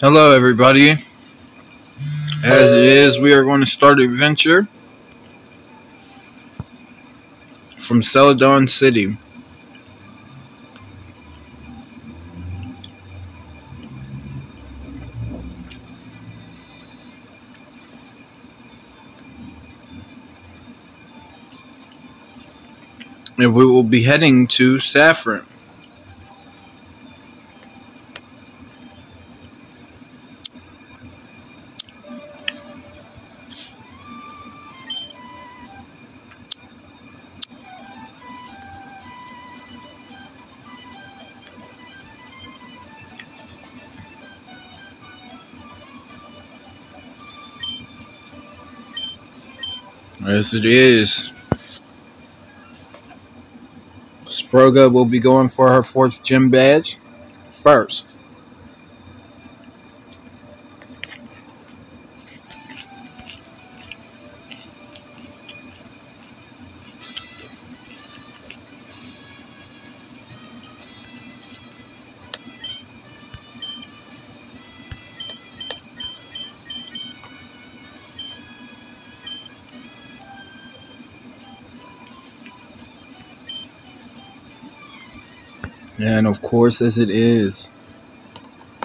Hello, everybody. As it is, we are going to start adventure from Celadon City. And we will be heading to Saffron. Yes, it is. Sproga will be going for her fourth gym badge first. Course, as it is,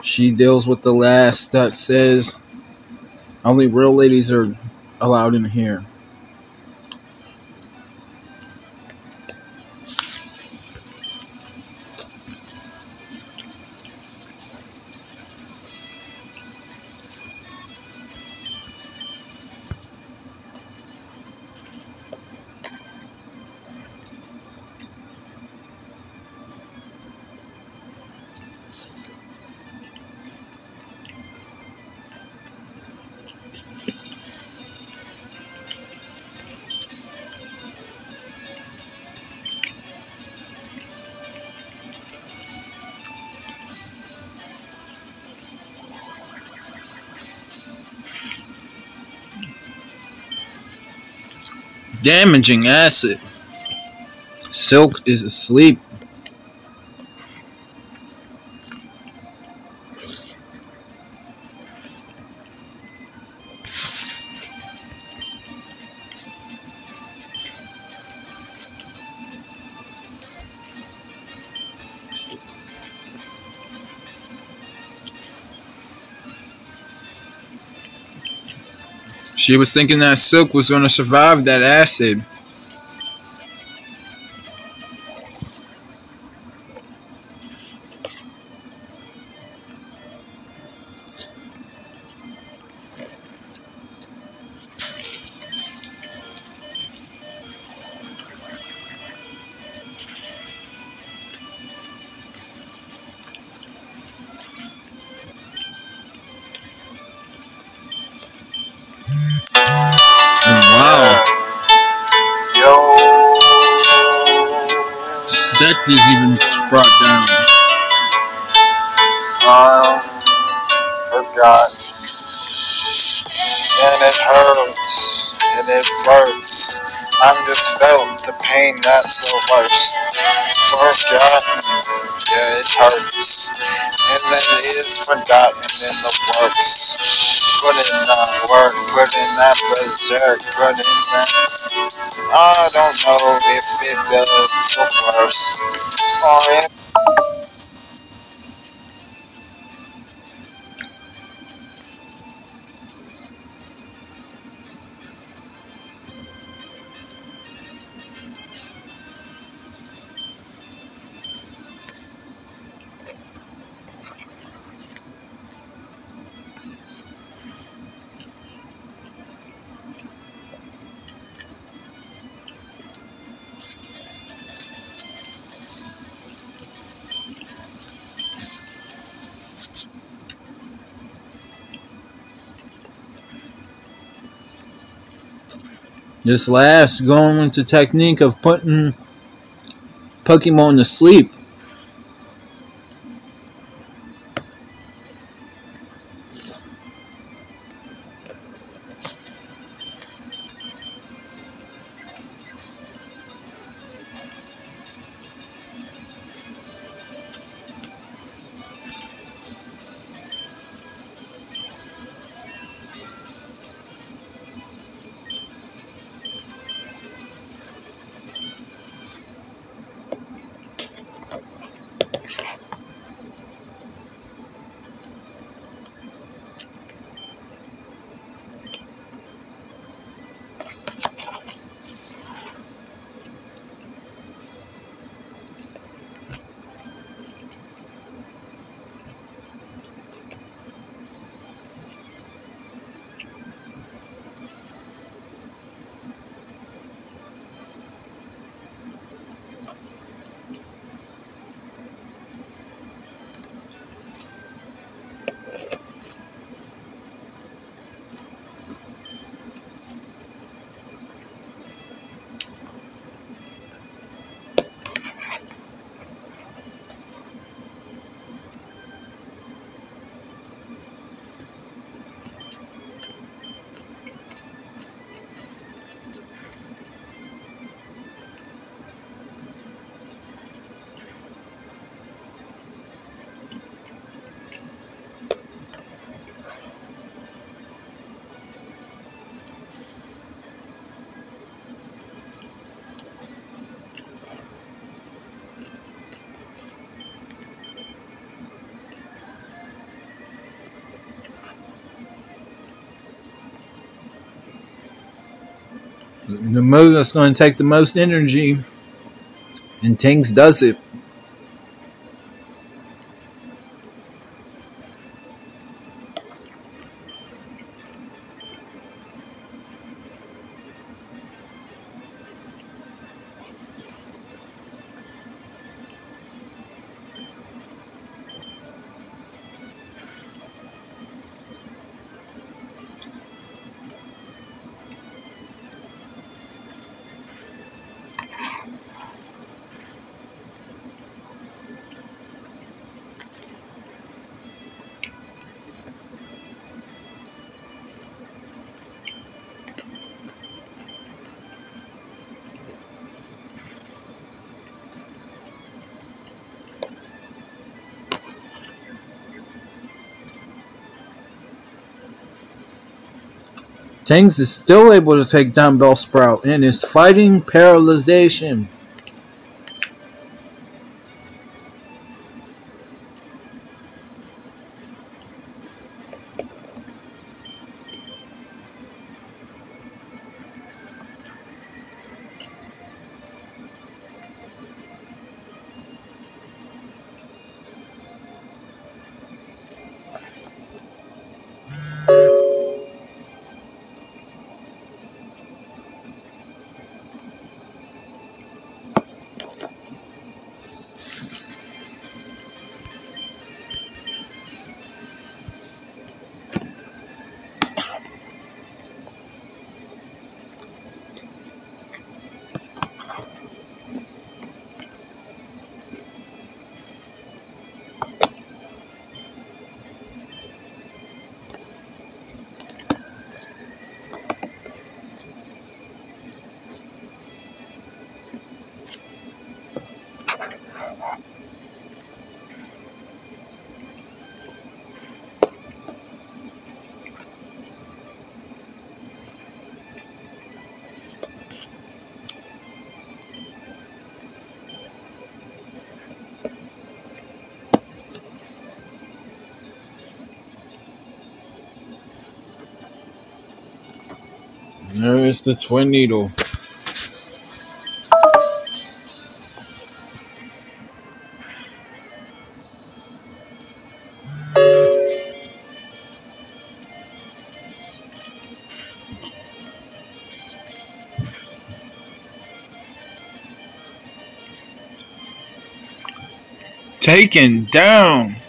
she deals with the last that says only real ladies are allowed in here. Damaging acid. Silk is asleep. She was thinking that Silk was going to survive that acid. Is even brought down. I forgot. And it hurts, and it hurts. I just felt the pain that's the worst. Forgotten, yeah, it hurts. And then it is forgotten in the works. Put in that work, put in that berserk, put in that. I don't know if it does the worst. Or if This last going into technique of putting Pokemon to sleep. The move that's going to take the most energy, and Tanks does it. Tangs is still able to take down Bellsprout and is fighting paralyzation. There is the twin needle. Taken down.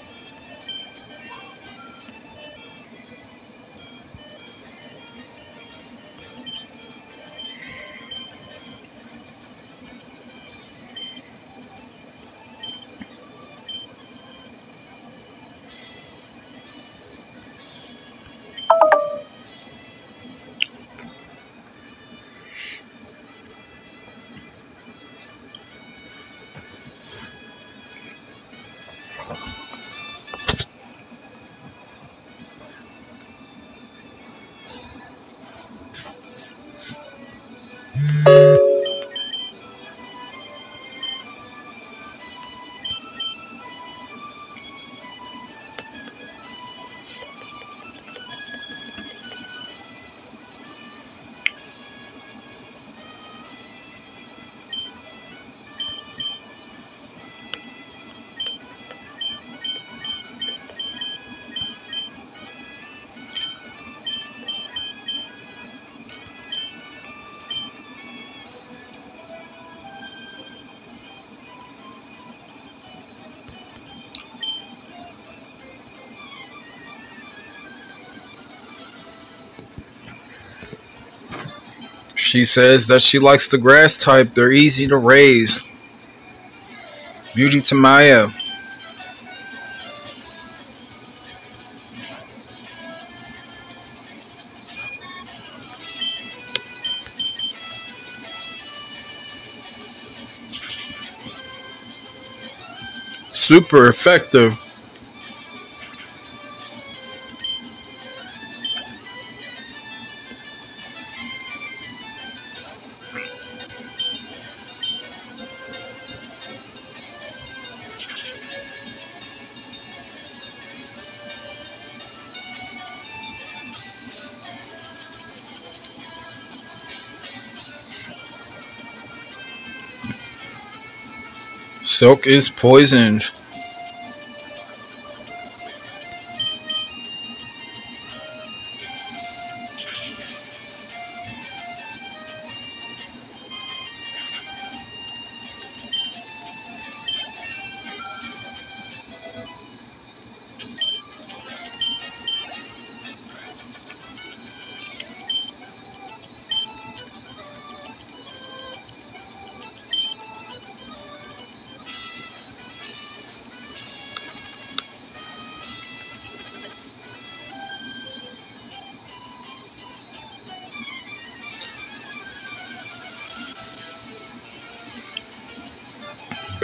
She says that she likes the grass type. They're easy to raise. Beauty to Maya. Super effective. Silk is poisoned.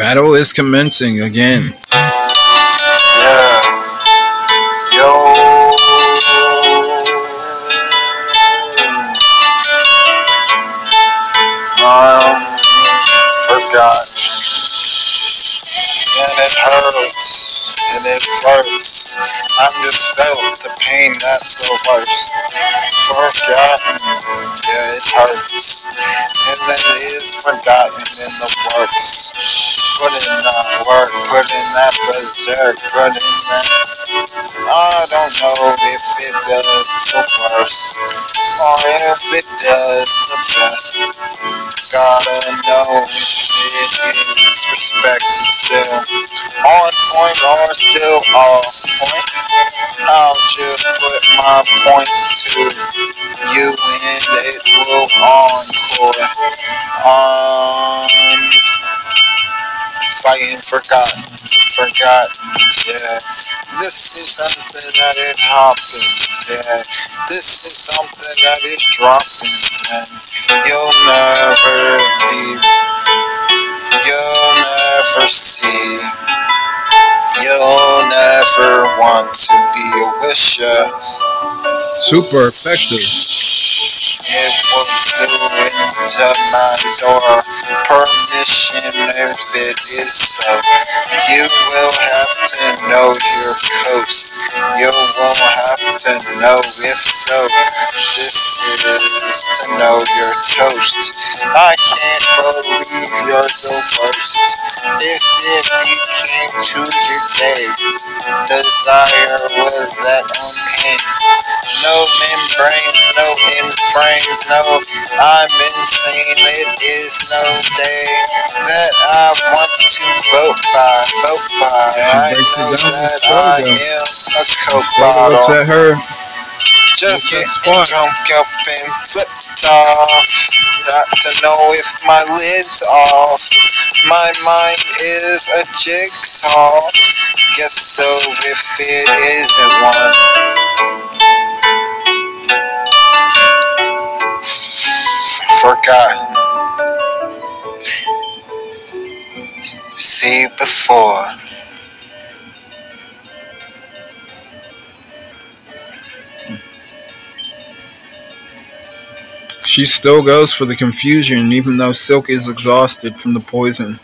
Battle is commencing again. Yeah. Yo. Um, forgot. And it hurts. And it hurts. I'm just felt the pain that's the worst. Forgotten. Yeah, it hurts. And then it is forgotten in the works. Put in that work, put in that berserk, put in that. I don't know if it does the worst, or if it does the best. Gotta know if it is respected still. On point or still off point. I'll just put my point to you and it will encore. On fighting forgotten, forgotten, yeah. This is something that is hopping, yeah. This is something that is dropping, and you'll never leave, you'll never see, you'll never want to be a wisher. Super effective. It will do indemise or permission if it is so. You will have to know your coast. You will have to know if so. This is to know your toast. I can't believe you're the worst. If if you came to your day, desire was that on pain. No membranes, no in frames, no, I'm insane. It is no day that I want to vote by, vote by. I know that I am a coke bottle. at her. Just get drunk up and flipped off. Got to know if my lid's off. My mind is a jigsaw. Guess so if it isn't one. Forgotten. See before. She still goes for the confusion, even though Silk is exhausted from the poison.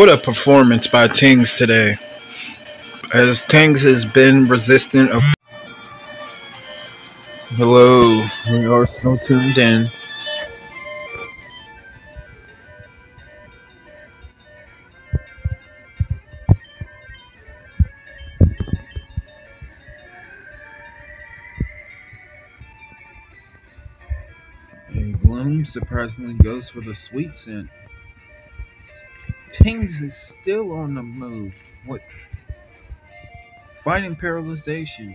What a performance by Tings today. As Tings has been resistant of. Hello, we are still tuned in. And Gloom surprisingly goes for the sweet scent. Tings is still on the move. What? Fighting paralyzation.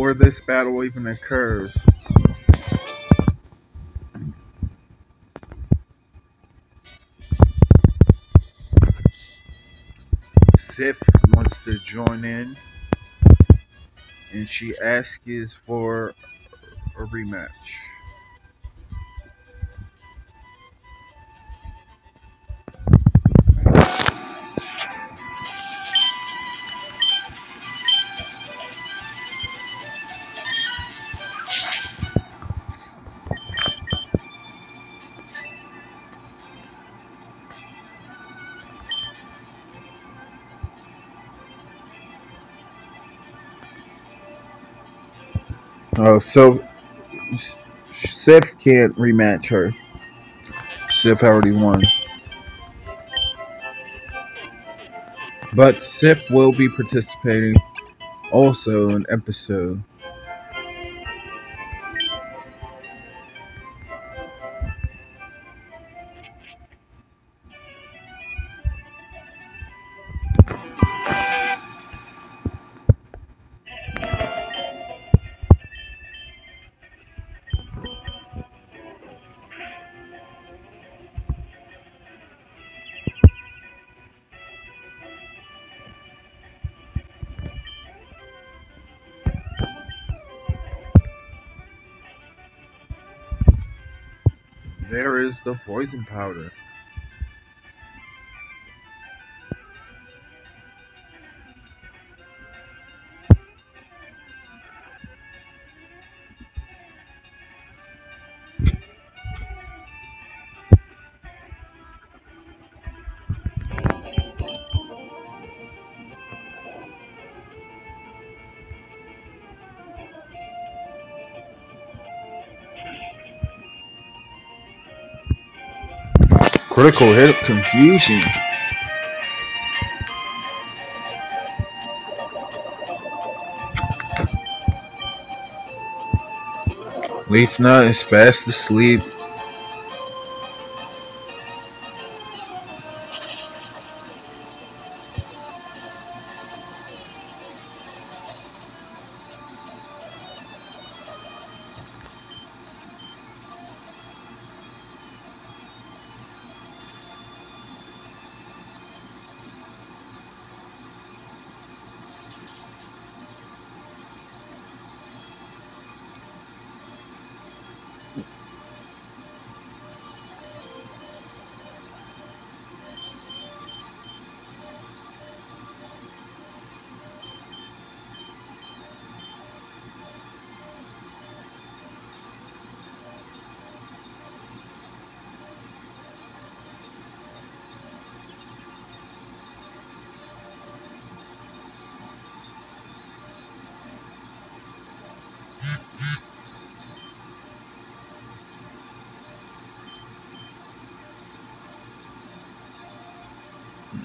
Before this battle even occurs. Sif wants to join in and she asks for a rematch. So Sif can't rematch her. Sif already won. But Sif will be participating also in episode. There is the poison powder. Critical hit confusion. Leaf Nut is fast asleep.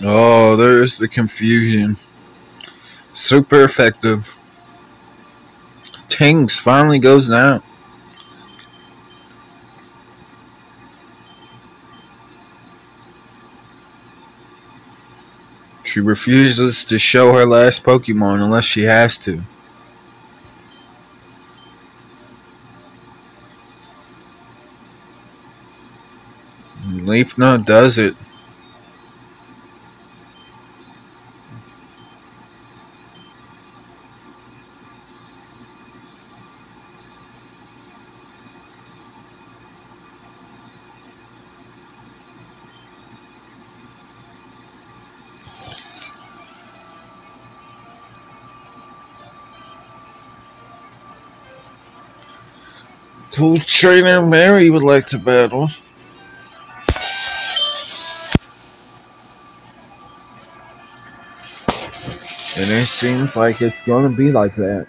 Oh, there's the confusion. Super effective. Tings finally goes down. She refuses to show her last Pokemon unless she has to. Leaf Nut does it. Cool trainer Mary would like to battle. And it seems like it's gonna be like that.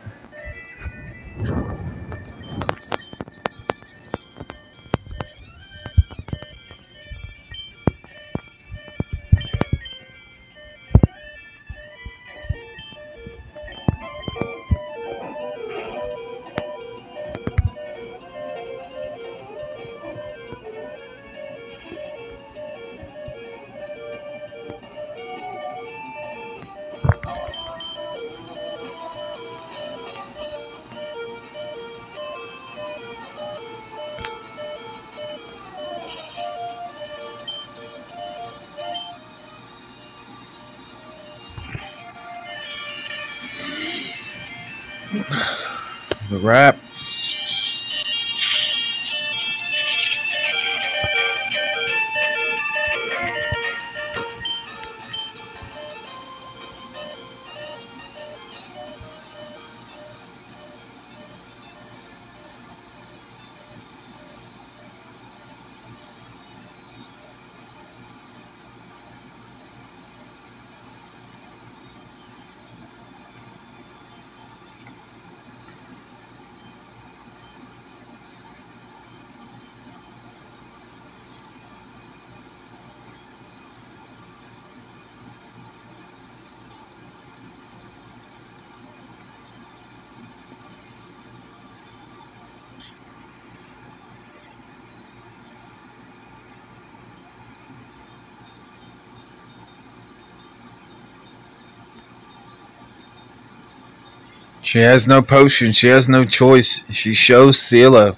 She has no potion. She has no choice. She shows Sela.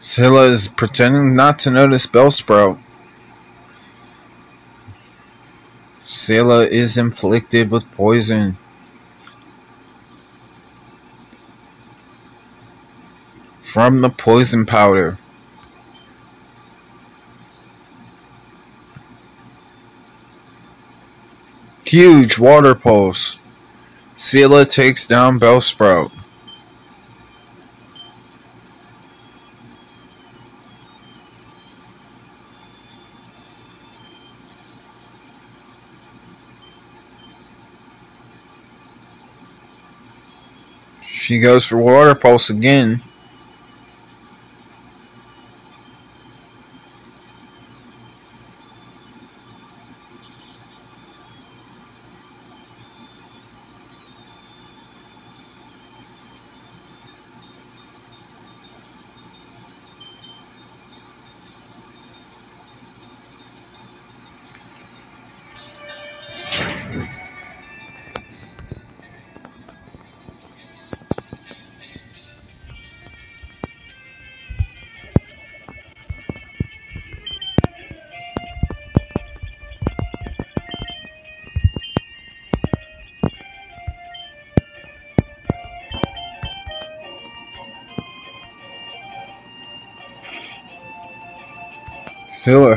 Scylla is pretending not to notice Bellsprout. Scylla is inflicted with poison. From the poison powder. Huge water pulse. Scylla takes down Bellsprout. She goes for water pulse again.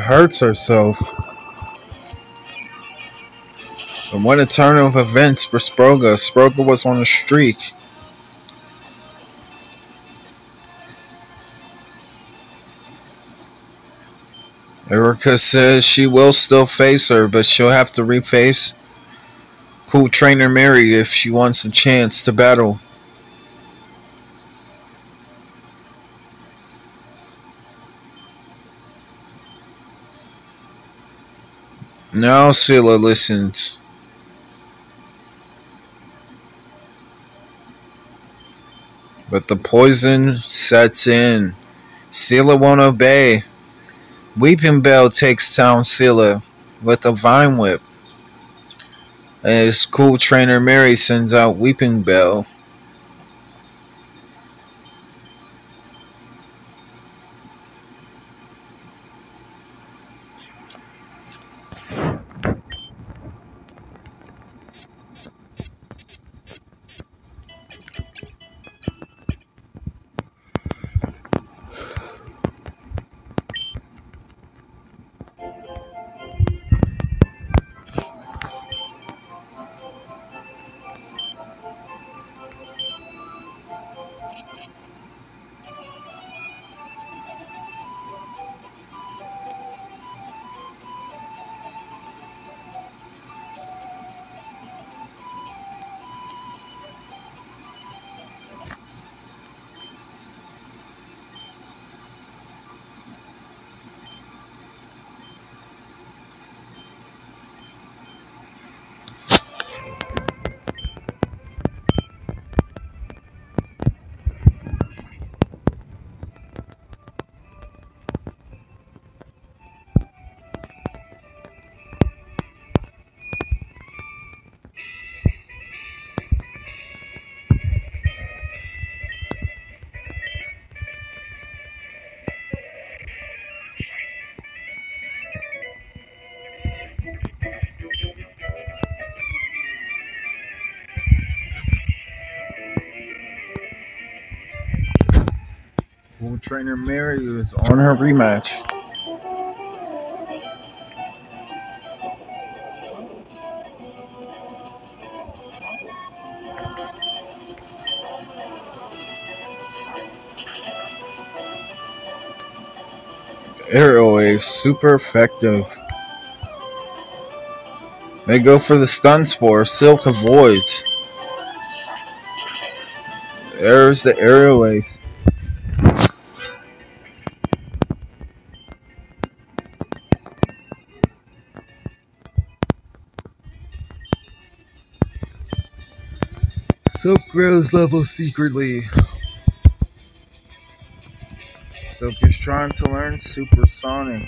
Hurts herself. And what a turn of events for Sproga. Sproga was on a streak. Erica says she will still face her, but she'll have to reface Cool Trainer Mary if she wants a chance to battle. Now Scylla listens. But the poison sets in. Scylla won't obey. Weepinbell takes down Scylla with a vine whip. As cool trainer Mary sends out Weepinbell. Who trainer Mary is on her rematch. Aerial is super effective. They go for the stun spore, Silk avoids. There's the aerial ace. Grows level secretly. Silk is trying to learn supersonic.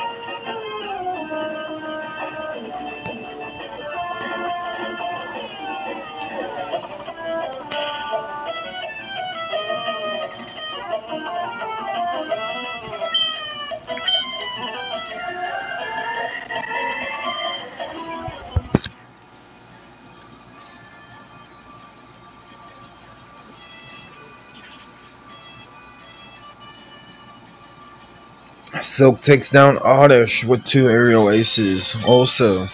Silk takes down Oddish with two aerial aces also.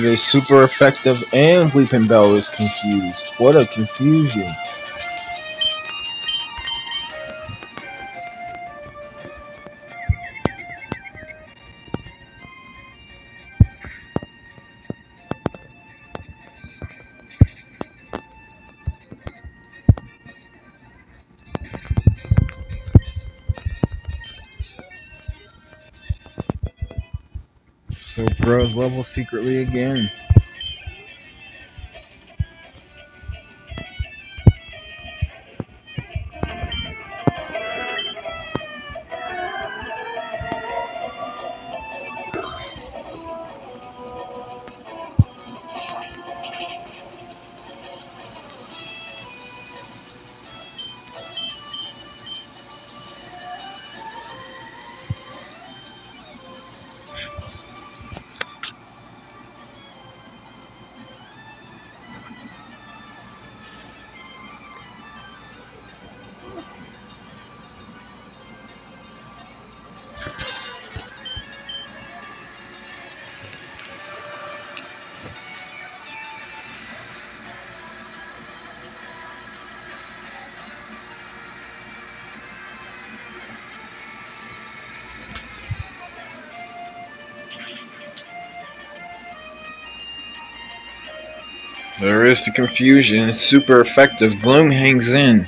It is super effective and Weepinbell is confused. What a confusion. Level secretly again. Is the confusion. It's super effective. Bloom hangs in.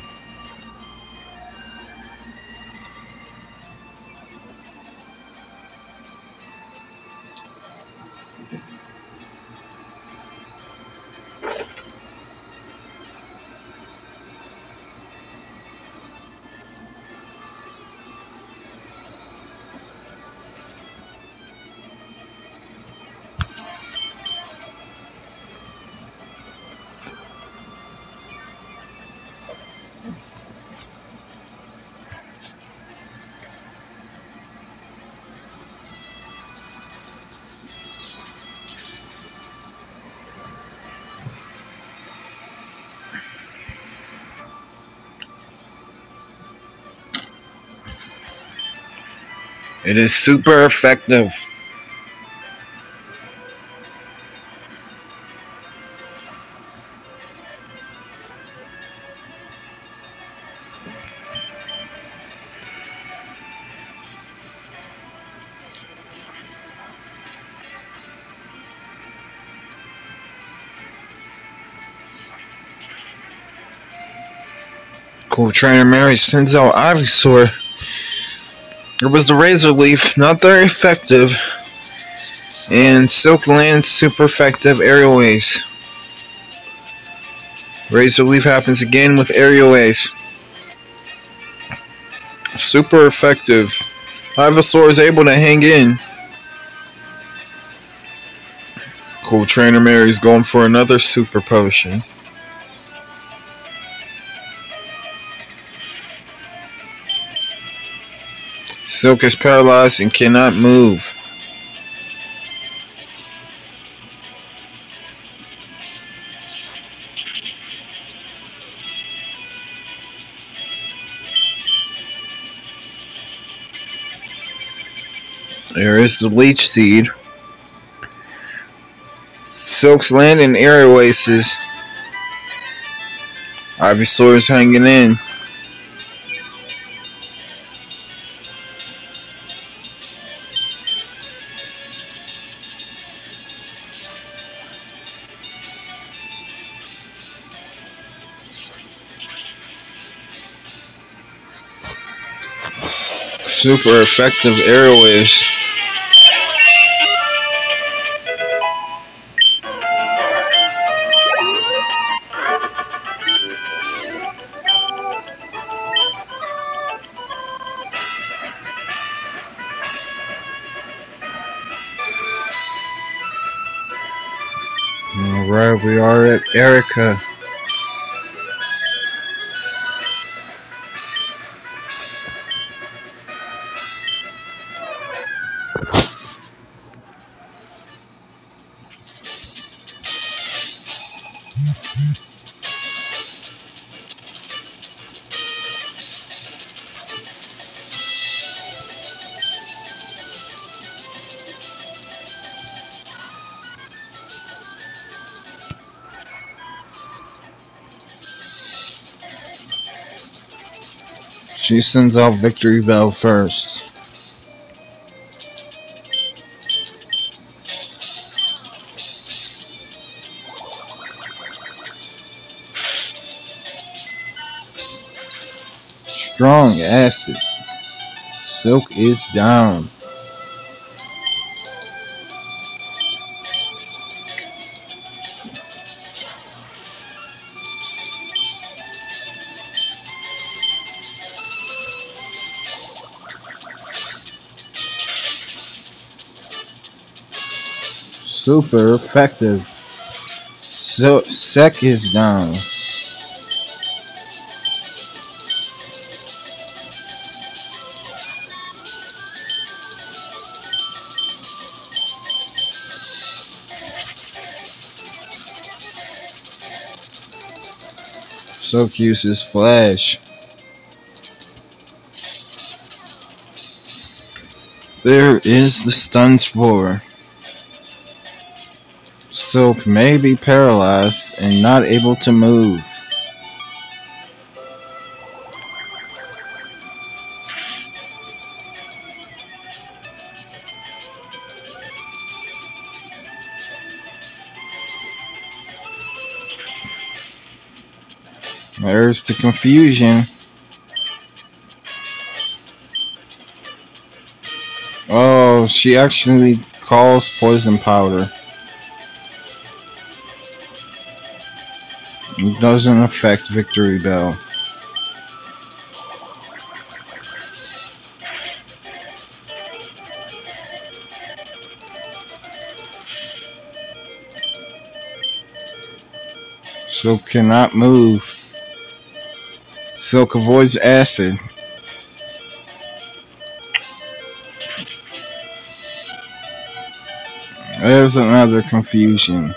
It is super effective. Cool trainer Mary sends out Ivysaur. It was the Razor Leaf, not very effective. And Silk Land, super effective aerial ace. Razor Leaf happens again with aerial ace. Super effective. Ivysaur is able to hang in. Cool Trainer Mary's going for another super potion. Silk is paralyzed and cannot move. There is the leech seed. Silk's land and aerial ace. Is hanging in. Super effective airways. Alright, we are at Erika. She sends out Victreebel first. Strong acid. Silk is down. Super effective. So sec is down. Silk uses flash. There is the stun spore. Silk may be paralyzed and not able to move. There's the confusion. Oh, she actually calls poison powder. Doesn't affect Victreebel. So cannot move. Silk avoids acid. There's another confusion.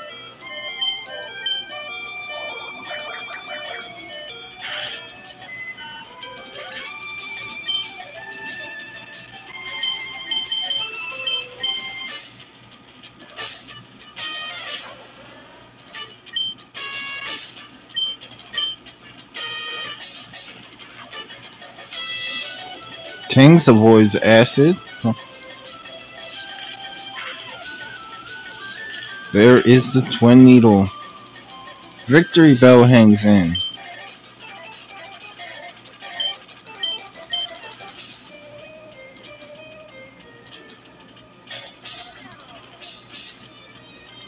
Kings avoids acid. There is the twin needle. Victreebel hangs in.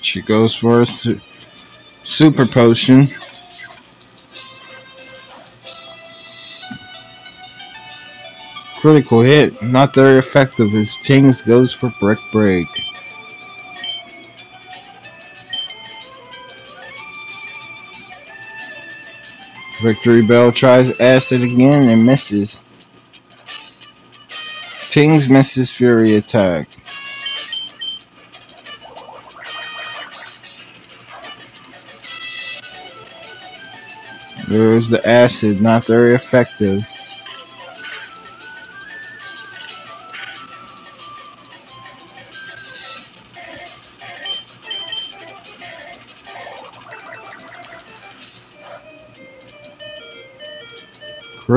She goes for a su super potion. Critical hit, not very effective as Tings goes for Brick Break. Victreebel tries acid again and misses. Tings misses Fury attack. There's the acid, not very effective.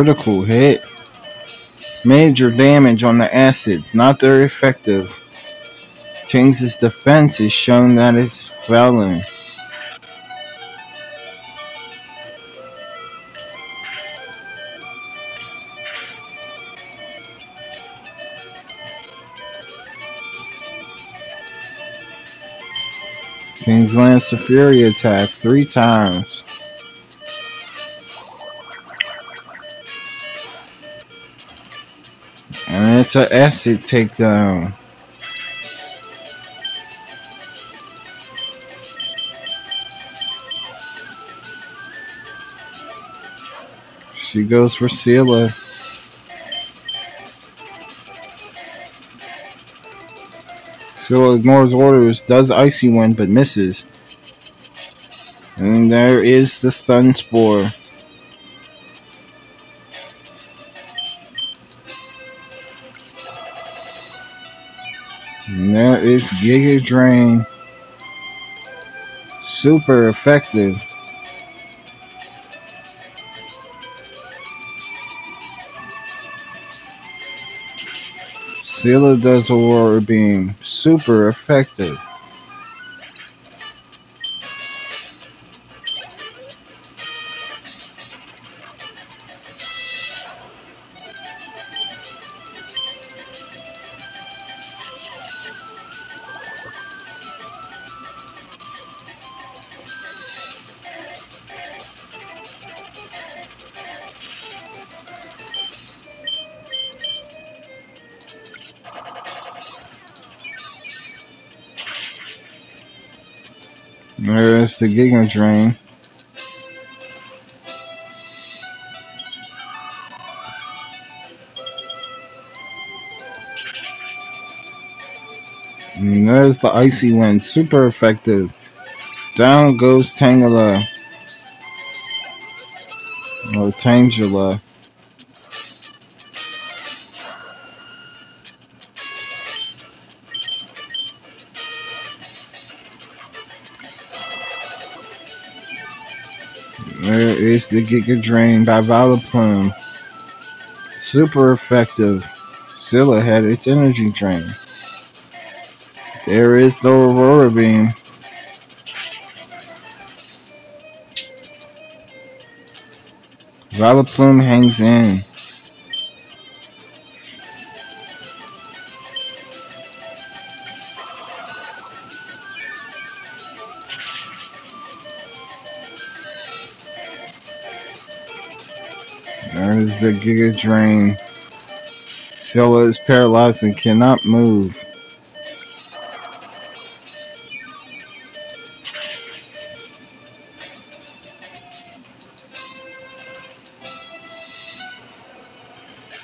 Critical hit. Major damage on the acid, not very effective. Tings' defense is showing that it's failing. Tings lands the Fury attack three times. It's an acid takedown. She goes for Seele. Seele ignores orders, does Icy Wind, but misses. And there is the Stun Spore. Is Giga Drain. Super effective. Seele does Aurora Beam. Super effective. The Giga Drain. And there's the Icy Wind. Super effective. Down goes Tangela. Or Tangela. There is the Giga Drain by Vileplume. Super effective. Zilla had its energy drain. There is the Aurora Beam. Vileplume hangs in. The Giga Drain. Zilla is paralyzed and cannot move.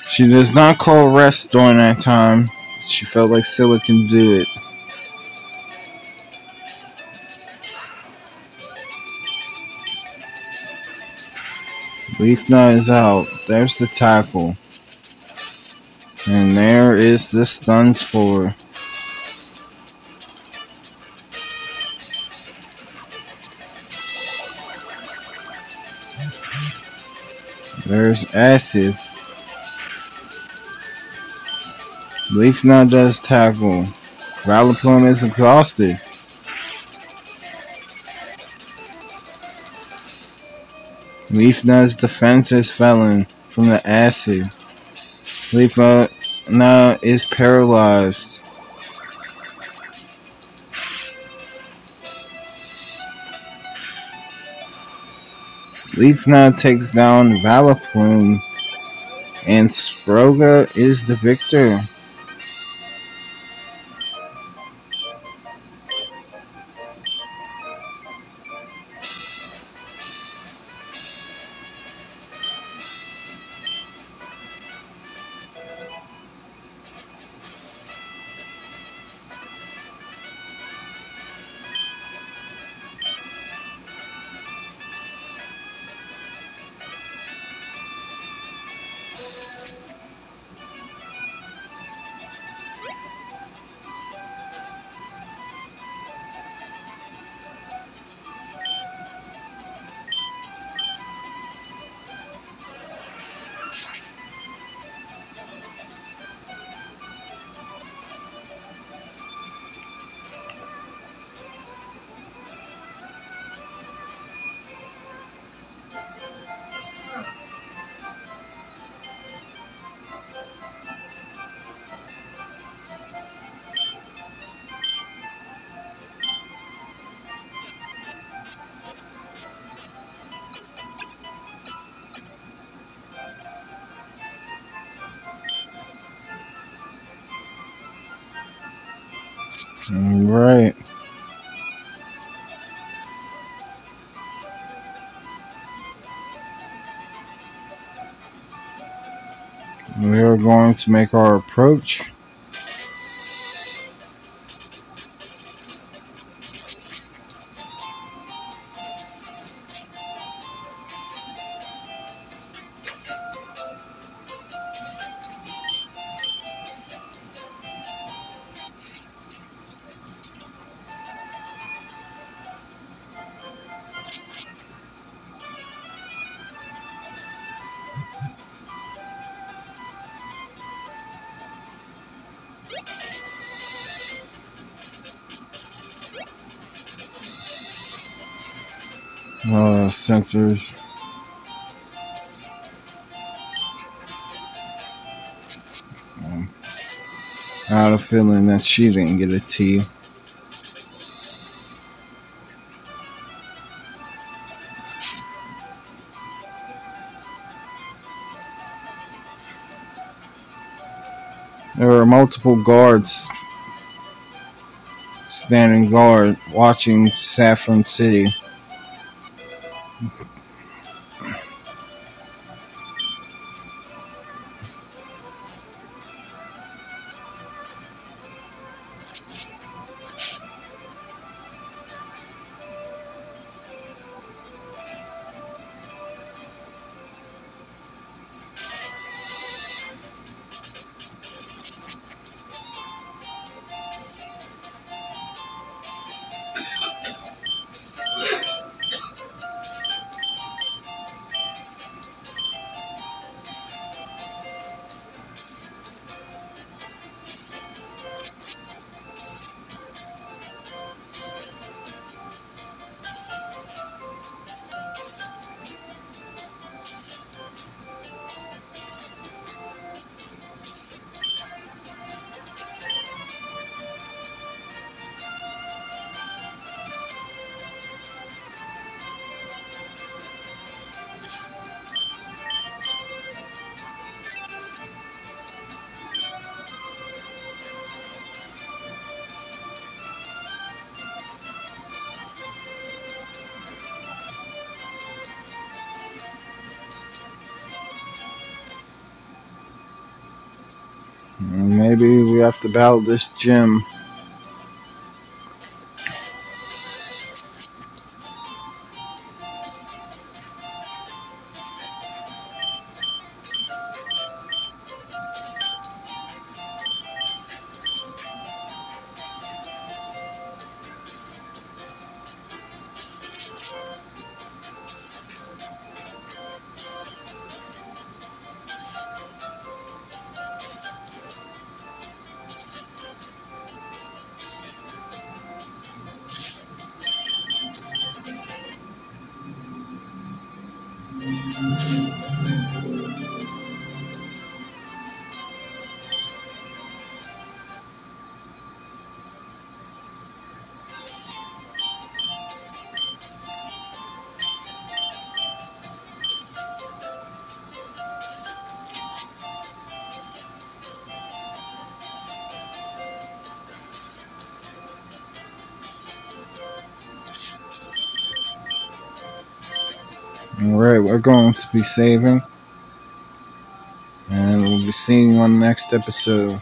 She does not call rest during that time. She felt like Scylla can do it. Leaf Nut is out. There's the tackle. And there is the stun spore. There's acid. Leaf Nut does tackle. Vileplume is exhausted. Leafna's defense is failing from the acid. Leafna uh, is paralyzed. Leafna takes down Vileplume, and Sproga is the victor. Right. We are going to make our approach. Sensors. Um, I had a feeling that she didn't get a T. There were multiple guards standing guard watching Saffron City. We have to battle this gym. Going to be saving. And we'll be seeing you on the next episode.